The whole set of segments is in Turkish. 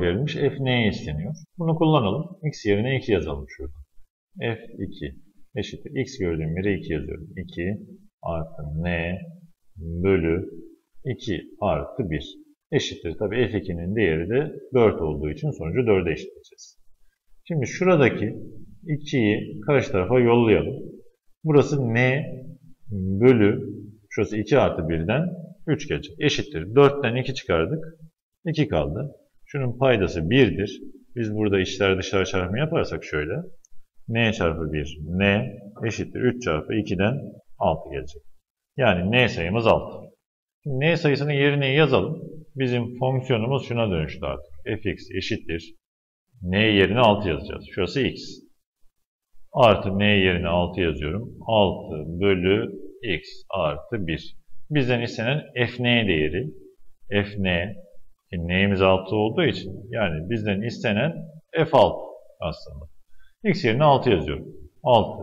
verilmiş f neye isteniyor? Bunu kullanalım. x yerine 2 yazalım şurada. f2 eşittir. x gördüğüm yere 2 yazıyorum. 2 artı n bölü 2 artı 1 eşittir. Tabi f2'nin değeri de 4 olduğu için sonucu 4'e eşitleyeceğiz. Şimdi şuradaki 2'yi karşı tarafa yollayalım. Burası n bölü şurası 2 artı 1'den 3 gelecek. Eşittir. 4'ten 2 çıkardık. 2 kaldı. Şunun paydası 1'dir. Biz burada içler dışarı çarpımı yaparsak şöyle. n çarpı 1 n eşittir 3 çarpı 2'den 6 gelecek. Yani n sayımız 6. Şimdi n sayısını yerine yazalım. Bizim fonksiyonumuz şuna dönüştü artık. fx eşittir. n yerine 6 yazacağız. Şurası x. Artı n yerine 6 yazıyorum. 6 bölü x artı 1. Bizden istenen fn değeri. fn neyimiz 6 olduğu için yani bizden istenen f6 aslında. x yerine 6 yazıyorum. 6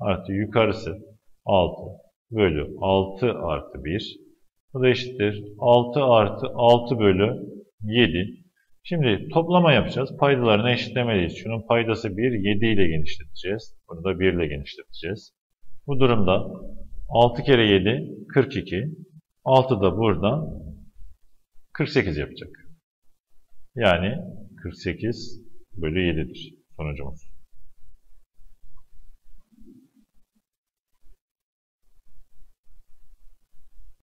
artı yukarısı 6 bölü 6 artı 1. Bu da eşittir. 6 artı 6 bölü 7. Şimdi toplama yapacağız. Paydalarını eşitlemeliyiz. Şunun paydası 1, 7 ile genişleteceğiz. Bunu da 1 ile genişleteceğiz. Bu durumda 6 kere 7, 42. 6 da burada 48 yapacak. Yani 48 bölü 7'dir sonucumuz.